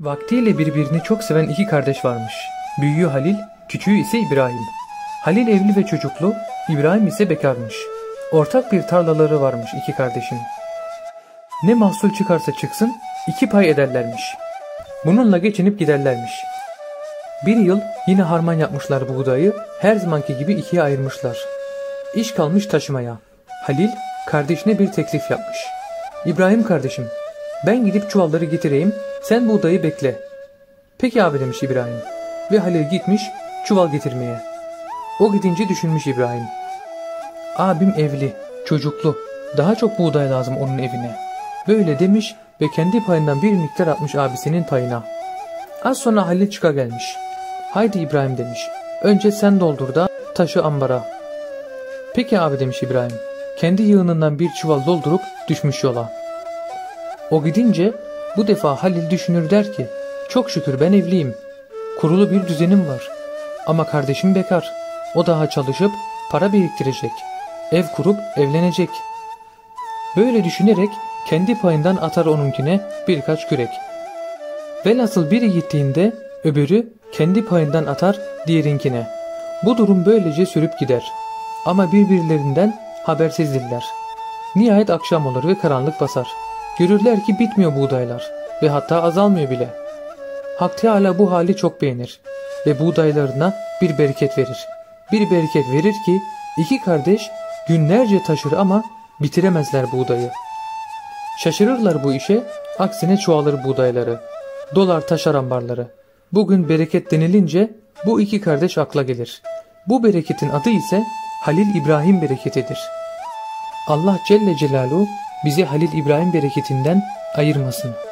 Vaktiyle birbirini çok seven iki kardeş varmış. Büyüğü Halil, küçüğü ise İbrahim. Halil evli ve çocuklu, İbrahim ise bekarmış. Ortak bir tarlaları varmış iki kardeşin. Ne mahsul çıkarsa çıksın iki pay ederlermiş. Bununla geçinip giderlermiş. Bir yıl yine harman yapmışlar buğdayı, her zamanki gibi ikiye ayırmışlar. İş kalmış taşımaya. Halil kardeşine bir teklif yapmış. İbrahim kardeşim, ben gidip çuvalları getireyim, sen buğdayı bekle. Peki abi demiş İbrahim. Ve Halil gitmiş çuval getirmeye. O gidince düşünmüş İbrahim. Abim evli, çocuklu, daha çok buğday lazım onun evine. Böyle demiş ve kendi payından bir miktar atmış abisinin payına. Az sonra Halil çıka gelmiş. Haydi İbrahim demiş. Önce sen doldur da taşı ambara. Peki abi demiş İbrahim. Kendi yığınından bir çuval doldurup düşmüş yola. O gidince bu defa Halil düşünür der ki çok şükür ben evliyim. Kurulu bir düzenim var. Ama kardeşim bekar. O daha çalışıp para biriktirecek. Ev kurup evlenecek. Böyle düşünerek kendi payından atar onunkine birkaç kürek. Velhasıl biri gittiğinde öbürü kendi payından atar diğerinkine. Bu durum böylece sürüp gider. Ama birbirlerinden habersizdirler. Nihayet akşam olur ve karanlık basar. Görürler ki bitmiyor buğdaylar ve hatta azalmıyor bile. Hak Teala bu hali çok beğenir ve buğdaylarına bir bereket verir. Bir bereket verir ki iki kardeş günlerce taşır ama bitiremezler buğdayı. Şaşırırlar bu işe, aksine çoğalır buğdayları. Dolar taşar ambarları. Bugün bereket denilince bu iki kardeş akla gelir. Bu bereketin adı ise Halil İbrahim bereketidir. Allah Celle Celaluhu bizi Halil İbrahim bereketinden ayırmasın.